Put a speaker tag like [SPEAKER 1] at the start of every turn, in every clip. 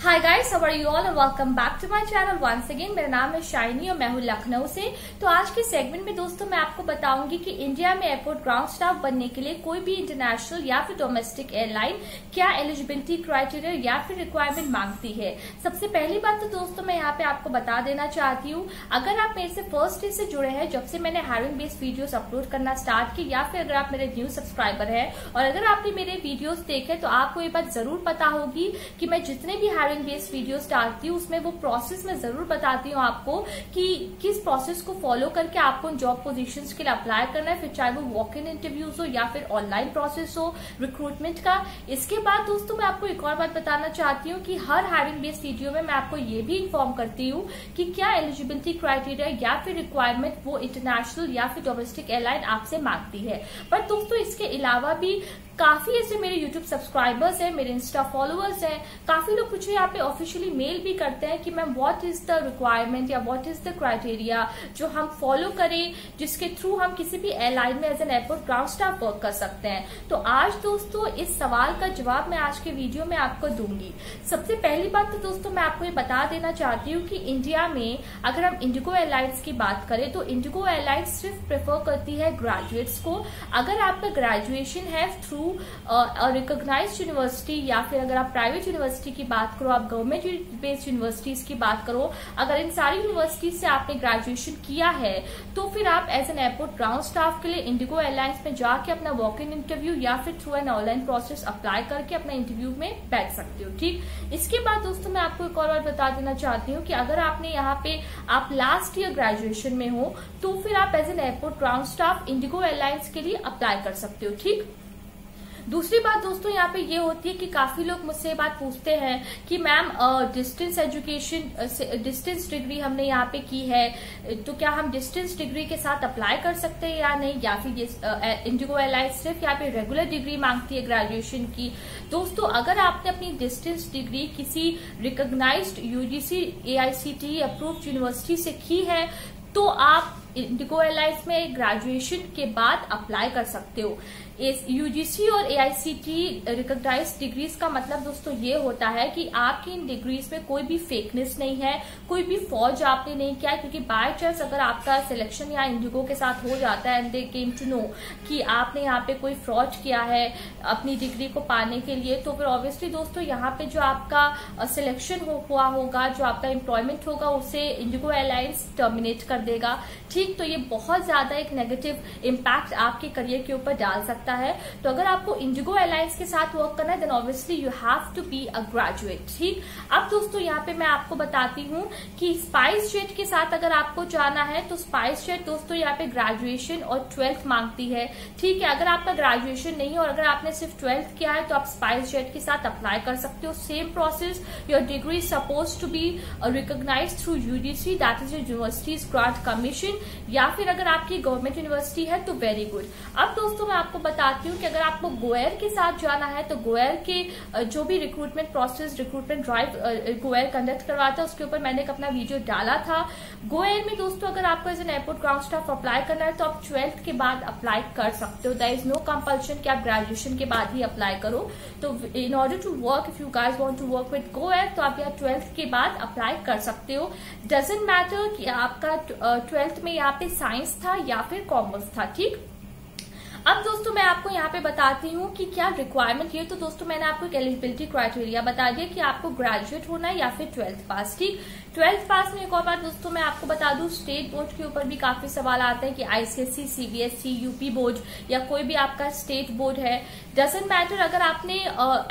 [SPEAKER 1] Hi guys how are you all welcome back to my channel once again मेरा नाम है shiny और मैं हूँ लखनऊ से। तो आज के सेगमेंट में दोस्तों मैं आपको बताऊँगी कि इंडिया में एयरपोर्ट ग्राउंड स्टाफ बनने के लिए कोई भी इंटरनेशनल या फिर डोमेस्टिक एयरलाइन क्या एलिजिबिलिटी क्राइटेरिया या फिर रिक्वायरमेंट मांगती है। सबसे पहली बात तो दोस्तों मैं यहाँ पे आपको बता देना चाहती हूँ, अगर आप मेरे से फ़र्स्ट डे से जुड़े हैं, जब से मैंने हायरिंग बेस्ड वीडियोस अपलोड करना स्टार्ट की, या फिर अगर आप मेरे न्यू सब्सक्राइबर है, और अगर आपने मेरे वीडियोस देखे तो आपको ये बात ज़रूर पता होगी कि मैं जितने भी बेस्ड वीडियोस डालती हूँ, उसमें वो प्रोसेस में ज़रूर बताती हूँ आपको कि किस प्रोसेस को फॉलो करके आपको जॉब पोजीशंस के लिए अप्लाई करना है। फिर चाहे वो वॉक इन इंटरव्यूज़ हो या फिर ऑनलाइन प्रोसेस हो रिक्रूटमेंट का। इसके बाद दोस्तों, मैं आपको एक और बात बताना चाहती हूँ कि हर हायरिंग बेस्ड वीडियो में मैं आपको ये भी इन्फॉर्म करती हूँ कि क्या एलिजिबिलिटी क्राइटेरिया या फिर रिक्वायरमेंट वो इंटरनेशनल या फिर डोमेस्टिक एयरलाइन आपसे मांगती है। पर दोस्तों, इसके अलावा भी काफ़ी ऐसे मेरे यूट्यूब सब्सक्राइबर्स हैं, मेरे इंस्टा फॉलोअर्स हैं। काफ़ी लोग मुझे यहाँ पे ऑफिशियली मेल भी करते हैं कि ma'am what is the requirement या व्हाट इज़ द क्राइटेरिया जो हम फॉलो करें, जिसके थ्रू हम किसी भी एयरलाइन में as an airport ground staff work कर सकते हैं। तो आज दोस्तों, इस सवाल का जवाब मैं आज के वीडियो में आपको दूँगी। सबसे पहली बात तो दोस्तों, मैं आपको ये बता देना चाहती हूँ कि इंडिया में अगर हम इंडिगो एयरलाइंस की बात करें तो इंडिगो एयरलाइंस सिर्फ़ प्रेफर करती है ग्रेजुएट्स को। अगर आपका ग्रेजुएशन है थ्रू रिकोगनाइज यूनिवर्सिटी या फिर अगर आप प्राइवेट यूनिवर्सिटी की बात करो, आप गवर्नमेंट बेस्ड यूनिवर्सिटीज की बात करो, अगर इन सारी यूनिवर्सिटीज से आपने ग्रेजुएशन किया है तो फिर आप as an airport ground staff के लिए इंडिगो एयरलाइंस में जाके अपना वॉक इन इंटरव्यू या फिर through an online process apply करके अपना इंटरव्यू में बैठ सकते हो, ठीक? इसके बाद दोस्तों मैं आपको एक और बात बता देना चाहती हूँ कि अगर आपने यहाँ पे आप लास्ट ईयर ग्रेजुएशन में हो तो फिर आप as an airport ground staff IndiGo airlines के लिए अप्लाई कर सकते हो, ठीक? दूसरी बात दोस्तों यहाँ पे ये होती है कि काफ़ी लोग मुझसे बात पूछते हैं कि ma'am distance education distance degree हमने यहाँ पे की है तो क्या हम डिस्टेंस डिग्री के साथ अप्लाई कर सकते हैं या नहीं? या फिर इंडिगो एयरलाइंस सिर्फ़ यहाँ पे रेगुलर डिग्री मांगती है ग्रेजुएशन की? दोस्तों, अगर आपने अपनी डिस्टेंस डिग्री किसी recognised UGC AICT approved university से की है तो आप इंडिगो एयरलाइंस में ग्रेजुएशन के बाद अप्लाई कर सकते हो। यूजीसी और एआईसीटी रिकोगनाइज डिग्रीज का मतलब दोस्तों ये होता है कि आपकी इन डिग्रीज में कोई भी फेकनेस नहीं है कोई भी फौज आपने नहीं किया क्योंकि बाय चांस अगर आपका सिलेक्शन यहाँ इंडिगो के साथ हो जाता है and they came to know कि आपने यहाँ पे कोई फ्रॉड किया है अपनी डिग्री को पाने के लिए तो फिर ऑब्वियसली दोस्तों यहाँ पे जो आपका सिलेक्शन हो, हुआ होगा जो आपका एम्प्लॉयमेंट होगा उसे इंडिगो एयरलाइंस टर्मिनेट कर देगा। ठीक तो ये बहुत ज़्यादा एक नेगेटिव इम्पैक्ट आपके करियर के ऊपर डाल सकता सकता है। तो अगर आपको इंडिगो एयरलाइंस के साथ वर्क करना है then obviously you have to be a graduate ठीक? अब दोस्तों, यहाँ पे मैं आपको बताती हूँ कि स्पाइस जेट के साथ अगर आपको जाना है तो स्पाइस जेट दोस्तों यहाँ पे ग्रेजुएशन और ट्वेल्थ मांगती है, ठीक है? अगर आपका ग्रेजुएशन नहीं है और अगर आपने सिर्फ़ ट्वेल्थ किया है तो आप स्पाइस जेट के साथ अप्लाई कर सकते हो। Same process your degree suppose to be recognise through UGC that is universities grant commission या फिर अगर आपकी गवर्नमेंट यूनिवर्सिटी है तो वेरी गुड अब दोस्तों, मैं आपको बताती हूँ कि अगर आपको गोयर के साथ जाना है तो गोयर के जो भी recruitment process recruitment drive GoAir conduct करवाता है, उसके ऊपर मैंने एक अपना वीडियो डाला था। गोयर में दोस्तों, अगर आपको as an airport ground staff apply करना है तो आप ट्वेल्थ के बाद अप्लाई कर सकते हो। दैट इज़ नो कंपल्शन कि आप ग्रेजुएशन के बाद ही अप्लाई करो। तो in order to work if you guys want to work with GoAir तो आप यहाँ ट्वेल्थ के बाद अप्लाई कर सकते हो। डजेंट मैटर कि आपका ट्वेल्थ में यहाँ पे साइंस था या फिर कॉमर्स था, ठीक? अब दोस्तों मैं आपको यहाँ पे बताती हूँ कि क्या रिक्वायरमेंट ये तो दोस्तों मैंने आपको एक एलिजिबिलिटी क्राइटेरिया बता दिया कि आपको ग्रेजुएट होना है या फिर ट्वेल्थ पास ठीक? ट्वेल्थ पास में एक और बात दोस्तों मैं आपको बता दूँ स्टेट बोर्ड के ऊपर भी काफ़ी सवाल आते हैं कि आईसीएससी सीबीएसई यूपी बोर्ड या कोई भी आपका स्टेट बोर्ड है। डजेंट मैटर अगर आपने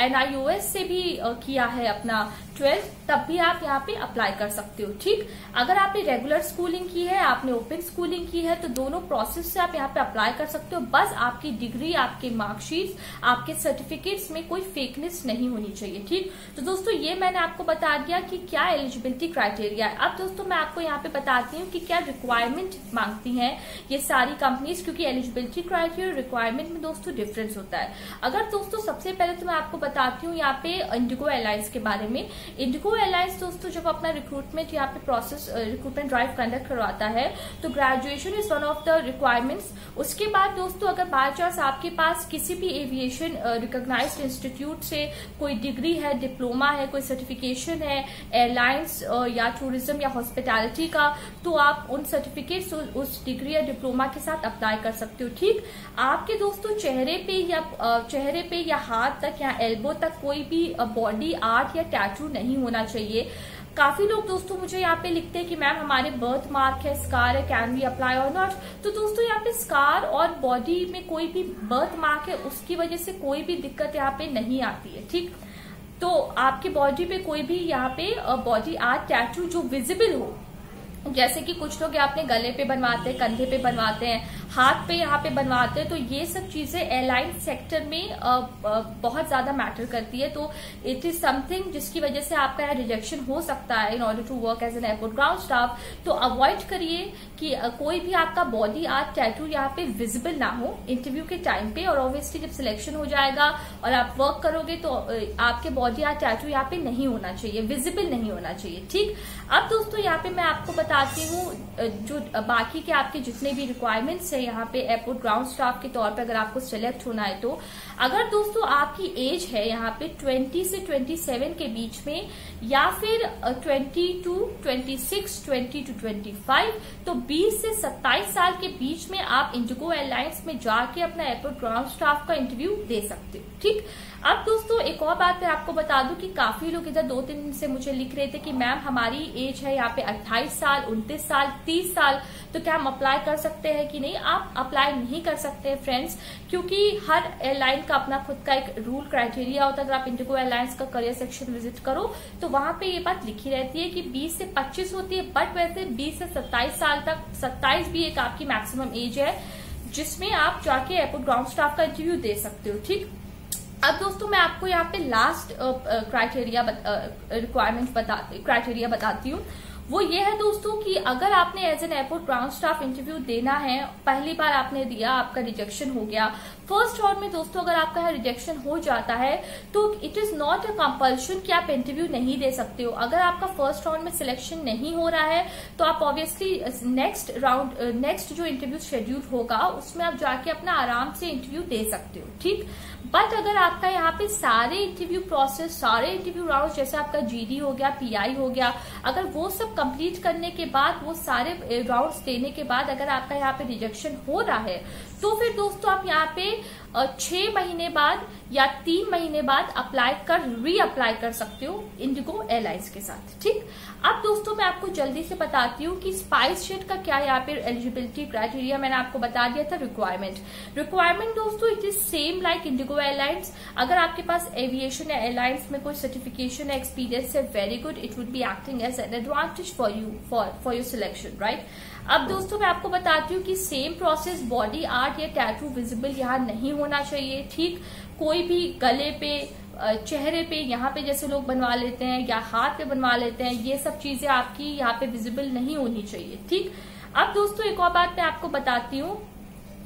[SPEAKER 1] एनआईओएस से भी किया है अपना ट्वेल्थ, तब भी आप यहाँ पे अप्लाई कर सकते हो, ठीक? अगर आपने रेगुलर स्कूलिंग की है, आपने ओपन स्कूलिंग की है तो दोनों प्रोसेस से आप यहाँ पे अप्लाई कर सकते हो। बस आपकी डिग्री आपके मार्कशीट आपके सर्टिफिकेट्स में कोई फेकनेस नहीं होनी चाहिए, ठीक? तो दोस्तों, ये मैंने आपको बता दिया कि क्या एलिजिबिलिटी क्राइटेरिया है। अब दोस्तों, मैं आपको यहाँ पे बताती हूँ कि क्या रिक्वायरमेंट मांगती है ये सारी कंपनीज़ क्योंकि एलिजिबिलिटी क्राइटेरिया रिक्वायरमेंट में दोस्तों डिफरेंस होता है। अगर दोस्तों, सबसे पहले तो मैं आपको बताती हूँ यहाँ पे इंडिगो एयरलाइंस के बारे में। इंडिगो एयरलाइंस दोस्तों जब अपना रिक्रूटमेंट यहाँ पे प्रोसेस रिक्रूटमेंट ड्राइव कंडक्ट करवाता है तो graduation is one of the requirements उसके बाद दोस्तों अगर बाय चांस आपके पास किसी भी एविएशन रिकोगनाइज इंस्टीट्यूट से कोई डिग्री है डिप्लोमा है, कोई सर्टिफिकेशन है एयरलाइंस या टूरिज़्म या हॉस्पिटैलिटी का तो आप उन सर्टिफिकेट उस डिग्री या डिप्लोमा के साथ अप्लाई कर सकते हो, ठीक? आपके दोस्तों चेहरे पे या चेहरे पे या हाथ तक या एल्बो तक कोई भी बॉडी आर्ट या टैटू नहीं होना चाहिए। काफ़ी लोग दोस्तों मुझे यहाँ पे लिखते हैं कि मैम हमारे बर्थ मार्क है स्कार है can we apply or not तो दोस्तों यहाँ पे स्कार और बॉडी में कोई भी बर्थ मार्क है, उसकी वजह से कोई भी दिक्कत यहाँ पे नहीं आती है, ठीक? तो आपकी बॉडी पे कोई भी यहाँ पे बॉडी आर्ट टैटू जो विजिबल हो, जैसे कि कुछ लोग अपने गले पे बनवाते हैं, कंधे पे बनवाते हैं हाथ पे यहाँ पे बनवाते हैं तो ये सब चीज़ें एयरलाइन सेक्टर में बहुत ज़्यादा मैटर करती है। तो इट इज़ समथिंग जिसकी वजह से आपका यहाँ रिजेक्शन हो सकता है in order to work as an airport ground staff तो अवॉइड करिए कि कोई भी आपका बॉडी आर्ट टैटू यहाँ पे विजिबल ना हो इंटरव्यू के टाइम पे, और ऑब्वियसली जब सिलेक्शन हो जाएगा और आप वर्क करोगे तो आपके बॉडी आर्ट टैटू यहाँ पे नहीं होना चाहिए विजिबल नहीं होना चाहिए, ठीक? अब दोस्तों, यहाँ पे मैं आपको बताती हूँ जो बाकी के आपके जितने भी रिक्वायरमेंट्स है यहाँ पे एयरपोर्ट ग्राउंड स्टाफ के तौर पे अगर आपको सिलेक्ट होना है तो। अगर दोस्तों आपकी एज है यहाँ पे 20 से 27 के बीच में या फिर 20 टू 26, 20 टू 25 तो 20 से 27 साल के बीच में आप इंडिगो एयरलाइंस में जाके अपना एयरपोर्ट ग्राउंड स्टाफ का इंटरव्यू दे सकते हो ठीक? अब दोस्तों एक और बात मैं आपको बता दूँ कि काफ़ी लोग इधर दो तीन से मुझे लिख रहे थे कि मैम हमारी एज है यहाँ पे 28 साल 29 साल 30 साल तो क्या हम अप्लाई कर सकते हैं कि नहीं? आप अप्लाई नहीं कर सकते फ्रेंड्स क्योंकि हर एयरलाइन का अपना खुद का एक रूल क्राइटेरिया होता है। अगर आप इंडिगो एयरलाइंस का करियर सेक्शन विज़िट करो तो वहाँ पे ये बात लिखी रहती है कि 20 से 25 होती है बट वैसे 20 से 27 साल तक 27 भी एक आपकी मैक्सिमम एज है, जिसमें आप जाके एयरपोर्ट ग्राउंड स्टाफ का इंटरव्यू दे सकते हो, ठीक? अब दोस्तों, मैं आपको यहाँ पे लास्ट क्राइटेरिया रिक्वायरमेंट बता क्राइटेरिया बताती हूँ। वो ये है दोस्तों कि अगर आपने as an airport ground staff interview देना है, पहली बार आपने दिया, आपका रिजेक्शन हो गया फ़र्स्ट राउंड में दोस्तों, अगर आपका रिजेक्शन हो जाता है तो it is not a compulsion कि आप इंटरव्यू नहीं दे सकते हो। अगर आपका फ़र्स्ट राउंड में सिलेक्शन नहीं हो रहा है तो आप ऑब्वियसली नेक्स्ट राउंड नेक्स्ट जो इंटरव्यू शेड्यूल होगा, उसमें आप जाके अपना आराम से इंटरव्यू दे सकते हो, ठीक? बट अगर आपका यहाँ पे सारे इंटरव्यू प्रोसेस सारे इंटरव्यू राउंड जैसे आपका जीडी हो गया पीआई हो गया, अगर वो सब कंप्लीट करने के बाद, वो सारे राउंड्स देने के बाद अगर आपका यहाँ पे रिजेक्शन हो रहा है तो फिर दोस्तों आप यहाँ पे छह महीने बाद या तीन महीने बाद अप्लाई कर री अप्लाई कर सकते हो इंडिगो एयरलाइंस के साथ, ठीक? अब दोस्तों, मैं आपको जल्दी से बताती हूँ कि स्पाइस जेट का क्या यहाँ पे एलिजिबिलिटी क्राइटेरिया मैंने आपको बता दिया था रिक्वायरमेंट रिक्वायरमेंट दोस्तों it is same like IndiGo airlines अगर आपके पास एविएशन या एयरलाइंस में कोई सर्टिफिकेशन या एक्सपीरियंस है very good it would be acting as an advantage for you for for your selection right अब दोस्तों, मैं आपको बताती हूँ कि सेम प्रोसेस बॉडी आर्ट या टैटू विजिबल यहाँ नहीं होना चाहिए। ठीक, कोई भी गले पे चेहरे पे यहाँ पे जैसे लोग बनवा लेते हैं या हाथ पे बनवा लेते हैं, ये सब चीज़ें आपकी यहाँ पे विजिबल नहीं होनी चाहिए। ठीक, अब दोस्तों, एक और बात मैं आपको बताती हूँ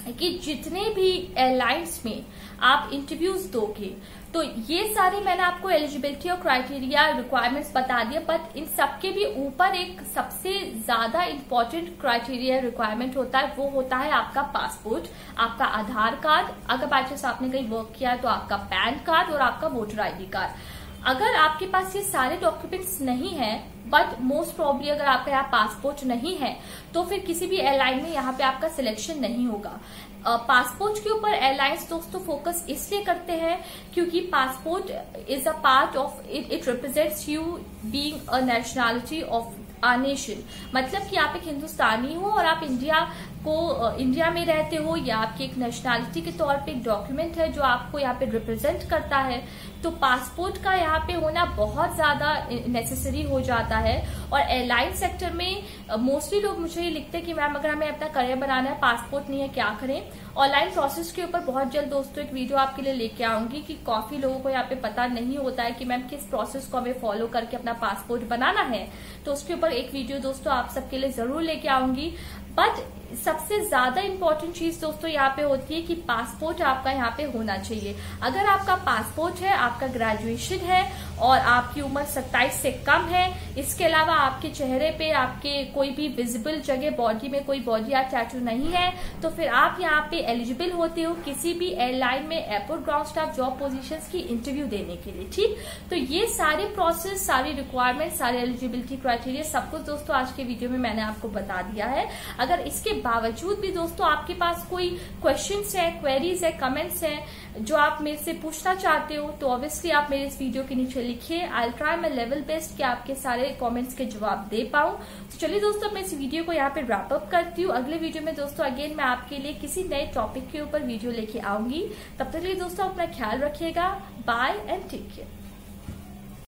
[SPEAKER 1] कि जितने भी एयरलाइंस में आप इंटरव्यूज़ दोगे तो ये सारी मैंने आपको एलिजिबिलिटी और क्राइटेरिया रिक्वायरमेंट्स बता दिए बट इन सबके भी ऊपर एक सबसे ज़्यादा इम्पोर्टेंट क्राइटेरिया रिक्वायरमेंट होता है, वो होता है आपका पासपोर्ट आपका आधार कार्ड अगर बाई आपने कहीं वर्क किया है तो आपका पैन कार्ड और आपका वोटर आईडी कार्ड अगर आपके पास ये सारे डॉक्यूमेंट्स नहीं है बट मोस्ट प्रॉब्ली अगर आपका यहाँ पासपोर्ट नहीं है तो फिर किसी भी एयरलाइन में यहाँ पे आपका सिलेक्शन नहीं होगा। पासपोर्ट के ऊपर एयरलाइंस दोस्तों फोकस इसलिए करते हैं क्योंकि passport is a part of it it represents you being a nationality of a nation मतलब कि आप एक हिंदुस्तानी हो और आप इंडिया को इंडिया में रहते हो या आपकी एक नेशनैलिटी के तौर पे एक डॉक्यूमेंट है जो आपको यहाँ पे रिप्रेजेंट करता है तो पासपोर्ट का यहाँ पे होना बहुत ज़्यादा नेसेसरी हो जाता है। और एयरलाइन सेक्टर में मोस्टली लोग मुझे ये लिखते हैं कि मैम, अगर हमें अपना करियर बनाना है पासपोर्ट नहीं है, क्या करें? ऑनलाइन प्रोसेस के ऊपर बहुत जल्द दोस्तों एक वीडियो आपके लिए लेके आऊँगी कि काफ़ी लोगों को यहाँ पे पता नहीं होता है कि मैम, किस प्रोसेस को हमें फॉलो करके अपना पासपोर्ट बनाना है? तो उसके ऊपर एक वीडियो दोस्तों आप सबके लिए ज़रूर लेके आऊँगी। बट सबसे ज़्यादा इम्पोर्टेंट चीज़ दोस्तों यहाँ पे होती है कि पासपोर्ट आपका यहाँ पे होना चाहिए। अगर आपका पासपोर्ट है, आपका ग्रेजुएशन है और आपकी उम्र 27 से कम है, इसके अलावा आपके चेहरे पे आपके कोई भी विजिबल जगह बॉडी में कोई बॉडी या टैटू नहीं है तो फिर आप यहाँ पे एलिजिबल होते हो किसी भी एयरलाइन में airport ground staff job position की इंटरव्यू देने के लिए, ठीक? तो ये सारे प्रोसेस सारी रिक्वायरमेंट सारे एलिजिबिलिटी क्राइटेरिया सब कुछ दोस्तों आज के वीडियो में मैंने आपको बता दिया है। अगर इसके बावजूद भी दोस्तों आपके पास कोई क्वेश्चन है क्वेरीज है कमेंट्स है, जो आप मेरे से पूछना चाहते हो तो ऑब्वियसली आप मेरे इस वीडियो के नीचे लिखिए। I try my level best कि आपके सारे कमेंट्स के जवाब दे पाऊँ। तो चलिए दोस्तों, मैं इस वीडियो को यहाँ पे रैप अप करती हूँ। अगले वीडियो में दोस्तों अगेन मैं आपके लिए किसी नए टॉपिक के ऊपर वीडियो लेके आऊँगी। तब तक लिए दोस्तों, अपना ख्याल रखिएगा। Bye and take care